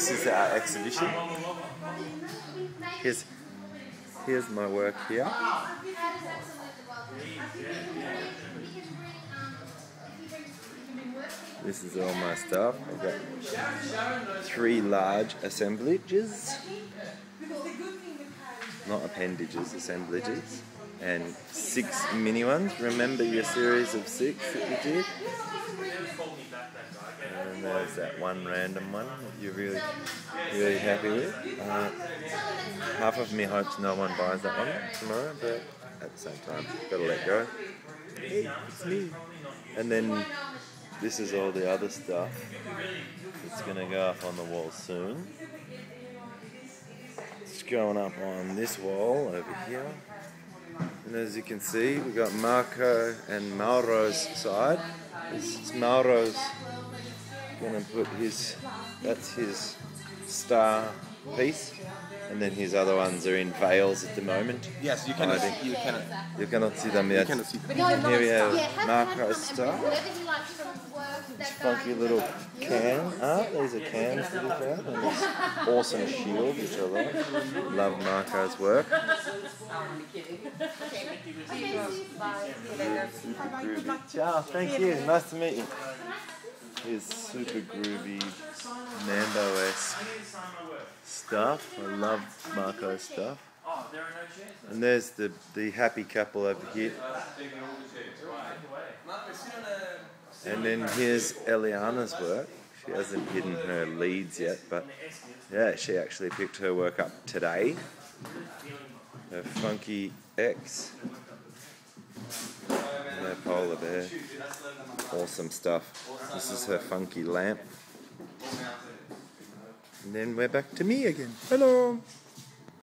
this is our exhibition. Here's here's my work here. This is all my stuff. I've got three large assemblages, not appendages, assemblages, and six mini ones. Remember your series of six that you did? And there's that one random one that you're really, really happy with. Uh, half of me hopes no one buys that one tomorrow, but at the same time, gotta let go. Hey, it's me. And then this is all the other stuff going to go up on the wall soon. It's going up on this wall over here. And as you can see, we've got Marco and Mauro's side. This is Mauro's going to put his, that's his star piece. And then his other ones are in veils at the moment. Yes, you cannot. Hiding. You cannot. You cannot see them yet. cannot see them. And here we have Marco's star. Funky little can art. These are cans that he's got. And this awesome shield, which I love. Love Marco's work. Super groovy. Ciao, thank you. Nice to meet you. Here's super groovy Mambo-esque stuff. I love Marco's stuff. And there's the, the happy couple over here. And then here's Eleana's work. She hasn't hidden her leads yet, but yeah, she actually picked her work up today. Her funky X. And polar bear. Awesome stuff. This is her funky lamp. And then we're back to me again. Hello.